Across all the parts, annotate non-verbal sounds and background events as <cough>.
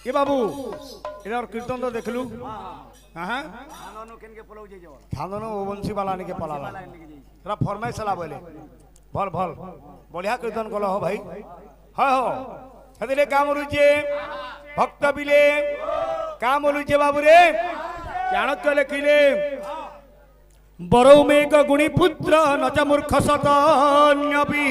এ বাবু এটার কীর্তন তো দেখলু হ্যাঁ খান্দন ও বংশীবালা নিকে পলালা তোরা ফরমাইশ ହେଲା বলে ভালো ভালো বঢ়িয়া কীর্তন কল হ ভাই হয় হ সেদিলে কাম রুচে ভক্ত বিলে কাম রুচে বাবুরে চাণক্য লেখিলে বরৌ মেঘ গুণী পুত্র নচ মূর্খ সতন্যপি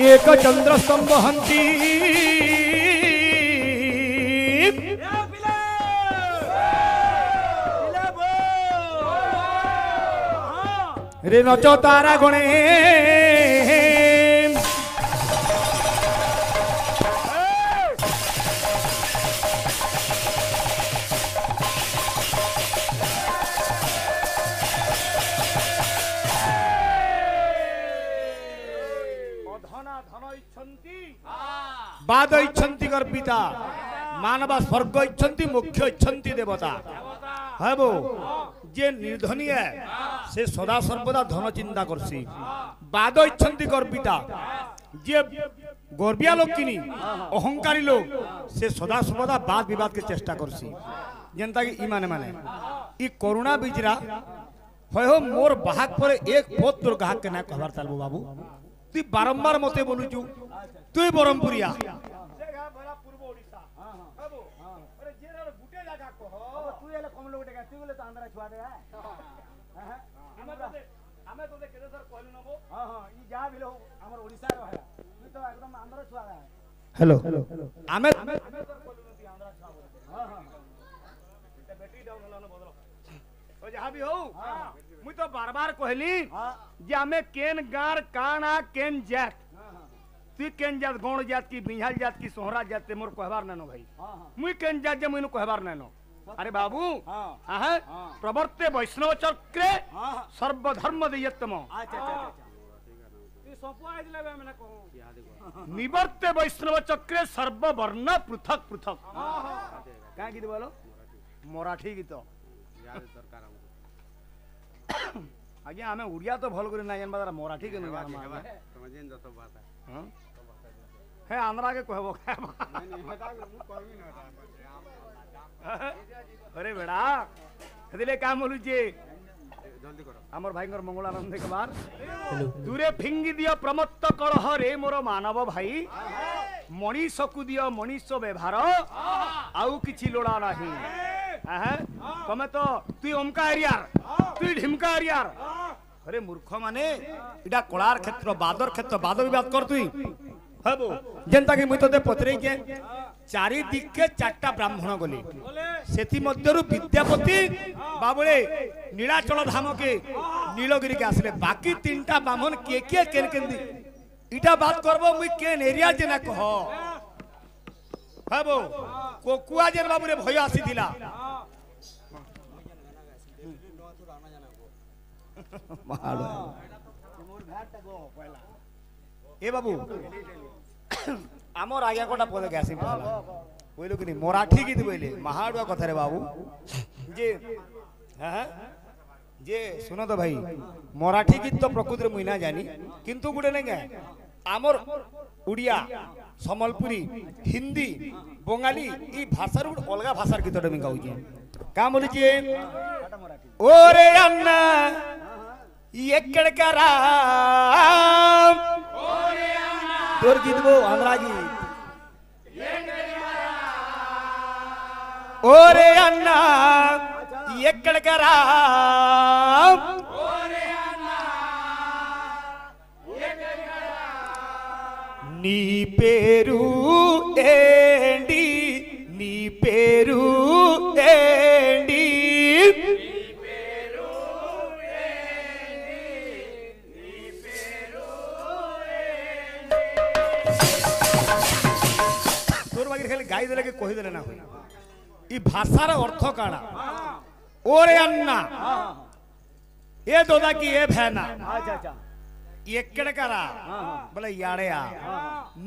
एक चंद्र स्तंभ हंती रे नचो तारा गणेश বাদ ইচ্ছন্তি গর্বিতা। মানবা স্বর্গ ইচ্ছন্তি মুখ্য ইচ্ছন্তি দেবতা। হ্যাঁ বউ? যে নির্ধনী সে সদা সর্বদা ধন চিন্তা করছি। বাদ ইচ্ছন্তি গর্বিতা। যে গর্বিয়া লোক কিনি অহংকারী লোক, সে সদা সর্বদা বাদ বিবাদকে চেষ্টা করছি। যেনতা কি ই মানে, মানে ই করুণা বিজরা হয় হো মোর বাহাক পরে এক পত্র গাহককে না কহবার চালবো বাবু? তুই বারম্বার মতে বলুছু তুই বরমপুরিয়া তুই এলে কম লোক ডেকা তুই বলে তো আন্ধারা ছুয়া দেগা হ্যাঁ হ্যাঁ ই যা বিলো আমার ওড়িশার হয় তুই তো একদম আন্ধারা ছুয়া দেগা হ্যালো আমি ଯାହା ବି ହଉ ମୁଇଁ ତ ବାର ବାର କହିଲି ଯେ मुई तो बार बार कहली हाँ। हमें केन गार काना केन जात। हाँ, हाँ। तू केन जात गौण जात की बिहाल जात की सोहरा जात मोर कहबार नैनो भाई। मुई केन जात जे मुई कहबार नैनो अरे बाबू हाँ। प्रवर्ते वैष्णव चक्रे सर्वधर्म अच्छा, अच्छा, अच्छा, दियतम निवर्ते वैष्णव चक्रे सर्ववर्ण पृथक पृथक। क्या गीत बोलो? मराठी गीत। सरकार ଆଜ୍ଞା ଆମେ ଓଡ଼ିଆ ତ ଭଲ କରି ନାଇଁ ଜାନ୍ବା ତାର ମରାଠି କେ ନାଇଁ ଜାନ୍ବା ତମେ ଯେନ୍ ଯତ ବାତ ହଁ ହେ ଆନ୍ଧ୍ରାକେ କହିବ अरे बेड़ा हेदिले काम बोलू जे। जल्दी करो। हमर भाईंगर मंगलानंद कुमार दूरे फिंगी दियो प्रमत्त कलह रे मोर मानव भाई। मनीष को दियो मनीष व्यवहार। आउ किछि लोड़ा नाही। तमे तो तू ओमका एरियार। তুই ঢিমকা এরিয়ার আরে মূর্খ মানে এটা কলার ক্ষেত্র বাদর ক্ষেত্র বাদ বিবাদ কর তুই। হব। কি মুই তোতে পচরেইছে চারি দিকে চারটা ব্রাহ্মণ গলি। সেথি মধ্যরু বিদ্যাপতি বাবুরে নীলাচল ধামকে নীলগিরিকে আসলে বাকি তিনটা ব্রাহ্মণ কে কে কেন কেন ইটা বাদ করব মুই কেন এরিয়া যে না কহ হব কোকুয়া যেন বাবুরে ভয় আসিছিলা এ বাবু, আমার আগে কটা পদে গেছি বুঝলো কি মরাঠি গীত বইলে। মাহাড়ুয়া কথা রে বাবু। যে হ্যাঁ, হ্যাঁ যে, শুনো তো ভাই, মরাঠি গীত তো প্রকৃতির মুই না জানি, কিন্তু গোটে নেগে আমার ওড়িয়া সম্বলপুরী হিন্দি বঙ্গালী এই ভাষার গোটে অলগা ভাষার গীতটা আমি গাউছি। কাম বলিছি ওরে আন্না ఎక్కడికరా దొరికిదిగో అనురాగి. ఓరే అన్నా ఎక్కడికరా నీ పేరు ఏంటి? నీ పేరు বাগির খালি গাই দিলে কি কহি দিলে না ই ভাষার অর্থ কাড়া ওরে আন্না এ দোদা কি এ ভেনা ఎక్కడ కరా బల యాడయా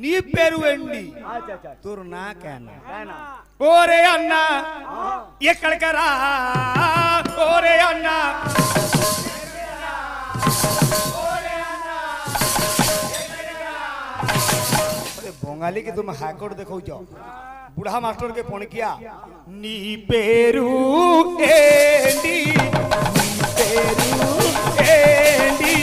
నీ పేరు ఎండి తురు నాకేనా ఓరే అన్నా ఎక్కడ కరా ବଙ୍ଗାଲି କି ତୁମେ ହାକଟ ଦେଖଉଛ ବୁଢ଼ା ମାଷ୍ଟର କେ ପଣିକିଆ ନି ପେରୁ ଏଣ୍ଡି ନି ପେରୁ ଏଣ୍ଡି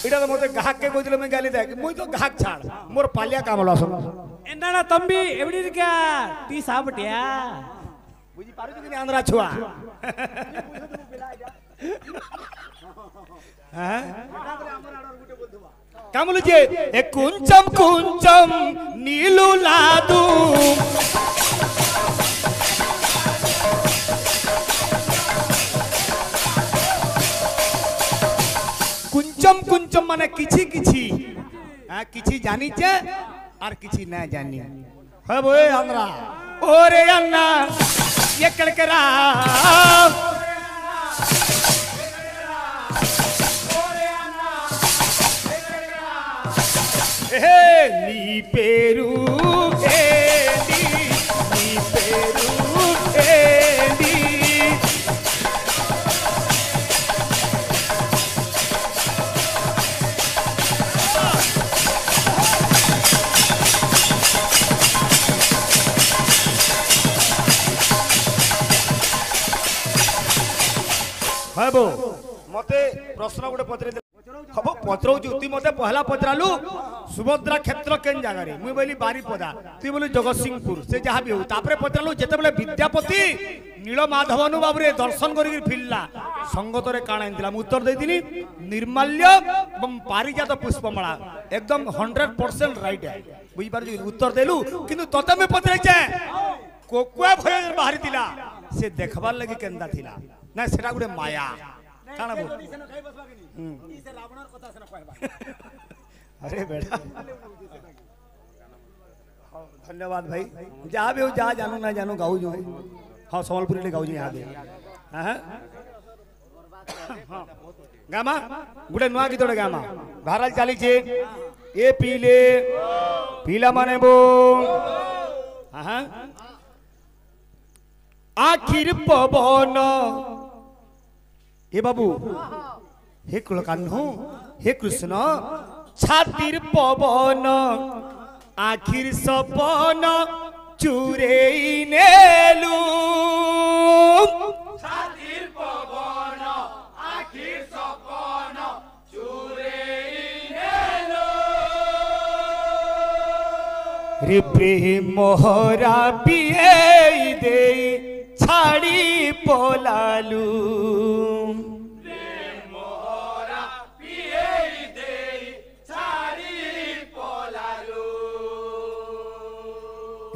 ଏଇଟା ମୋତେ ଗାହକ କେ କହିଥିଲେ ମୁଇଁ ଗାଲି ଦେଖ ମୁଇଁ ତ ଗାହକ ଛାଡ଼ ମୋର ପାଲିଆ କାମ ଲସନ என்னடா தம்பி எப்படி இருக்க டீ சாப்பிட்டியா புஜி பாருங்க ஆந்திரா சுவா ছুয়া হ্যাঁ কামুল যে এ কুঞ্চম কুঞ্চম নীলু লাদু কুঞ্চম কুঞ্চম মানে কিছু কিছু হ্যাঁ কিছু জানিছে আর কিছু না জানি হ্যাঁ বই আমরা ওরে అన్నా ఎక్కడికి రా నీ పేరు ఏంటి నీ పేరు ఏంటి ହବ ମୋତେ ପ୍ରଶ୍ନ ଗୋଟେ ପଚାରି মতো পহলা পচারালু সুভদ্রা ক্ষেত্র কেন জায়গায় মুই বলি বারিপদা। তুই বলি জগৎসিংপুর, সে যা বি তাপরে পচারালু যেতবে বিদ্যাপতি নীলমাধবনু বাবুরে দর্শন করি ফিরলা, সঙ্গতরে কাণ আনি মু উত্তর দিয়েছিলি নির্মাল্য এবং পারিজাত পুষ্পমালা একদম হন্ড্রেড পরসেন্ট রাইট বুঝিপারছি উত্তর দেলু কিন্তু তোতে মু পচারিছে কোকুয়া ভয় বাহারি সে দেখবার লাগে কেন্দা লা না সেটা গোটে মায়া কানা बोल। हम्म। <laughs> अरे बेटा। <laughs> हाँ, धन्यवाद भाई। जहाँ भी हो जहाँ जानू ना जानू गाऊ जो। है हाँ संबलपुरी ले गाऊ जी यहाँ दे हाँ, हाँ। <coughs> गामा गुटे नुआ गीत गामा। धाराल चली छे। ए पीले पीला माने बो। आखिर पवन হে বাবু হে কুলকাহ্ন হে কৃষ্ণ ছাতির পবন আখির সপন চুরেই নেলু। রে প্রেম মোহরা পিয়ে দে ছাড়ি পলালু।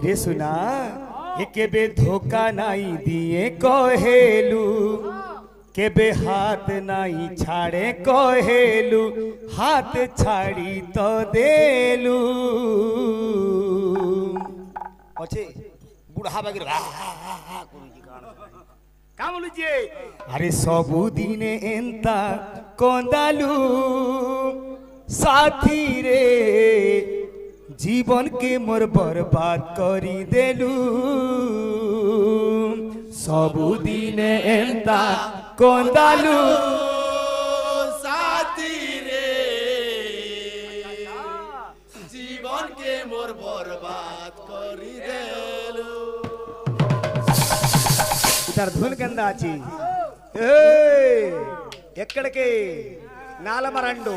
রে সুনা কেবে ধোকা নাই দিয়ে কহেলু কেবে হাত নাই ছাড়ে কহেলু হাত ছাড়ি তো দেলু। আছে বুড়া বাগের কামলু জি আরে সবু দিনে এন্তা কন্দালু সাথী রে জীবনকে মোর বরবাদ করি দেলু সবুদিনে এন্তা কন্দালু সাথী রে জীবনকে মোর বরবাদ করি দেলু তার ধুন কেন্দ্র আছি ఎక్కడికి నాలమరండు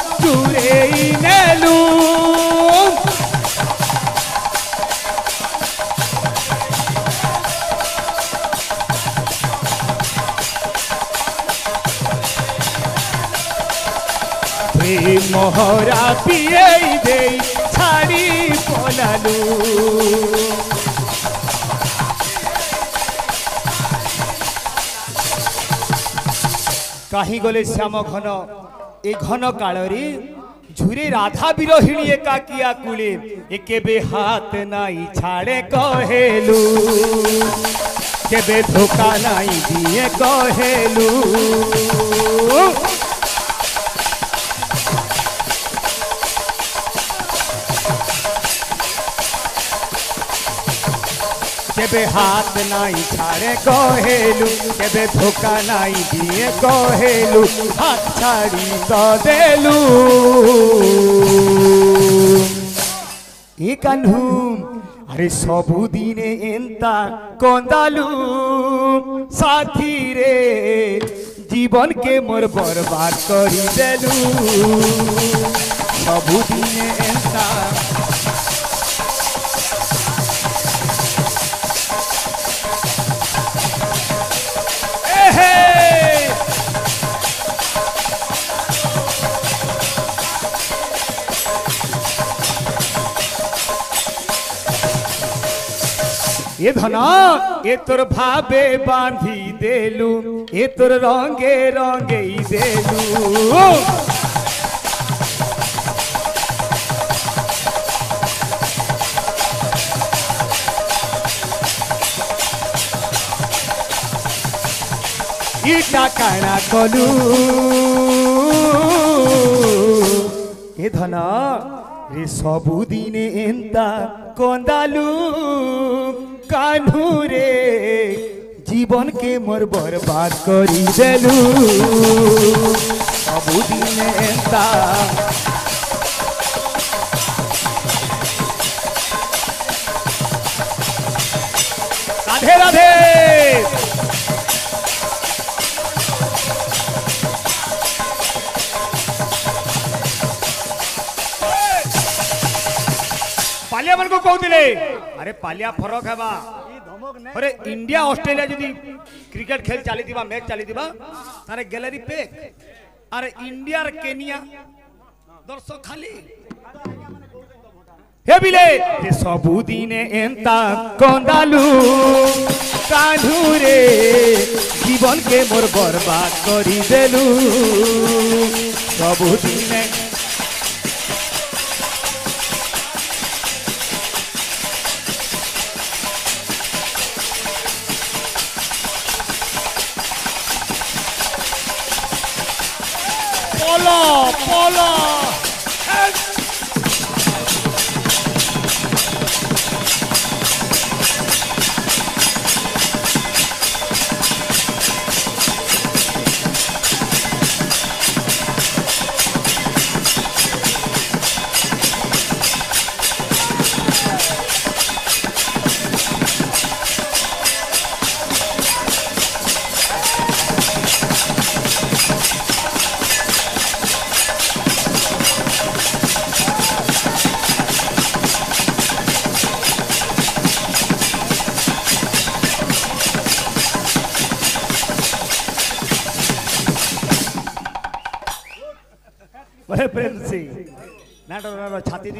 মহরা পিয়াই দেই ছাড়ি পলালু কাহি গলে শ্যাম ঘন এ ঘন কালরে ঝুরে রাধা বিরহিণী একাকিয়া কুলে এ কেবে হাত নাই ছাড়ে কহেলু কেবে ধোকা নাই দিয়ে কহেলু। কেবে হাত নাই ছাড়ে কহেলু কেবে ধোকা নাই দিয়ে কহেলু হাত ছাড়ি দেলু এ কানহু আরে সবুদিনে এনতা কন্দালু সাথী রে জীবনকে মোর বরবাদ করি দেলু সবুদিনে এনতা ए धना ए तोर भावे बांधी देलू ए तोर रंगे रंगे देलू। इटा काना कलू। ए धना रे सबुदिने एंता कोंदालू। কানু রে জীবনকে মোর বরবাদ করি দেলু। ସବୁদিনে এন্তা রাধে রাধে। পালিয়া আরে পালিয়া ফরক হবা। আরে ইন্ডিয়া অস্ট্রেলিয়া যদি ক্রিকেট খেল চালি দিবা ম্যাচ চালি দিবা তারে গ্যালারি পেক আরে ইন্ডিয়ার কেনিয়া দর্শক খালি। হে বিলে সবু দিনে এন্তা কন্দালু কাঁধুরে জীবনকে মোর বরবাদ করি দেলু সবু দিনে পলো পলো বলে প্রেম সিং নাটক ছাতি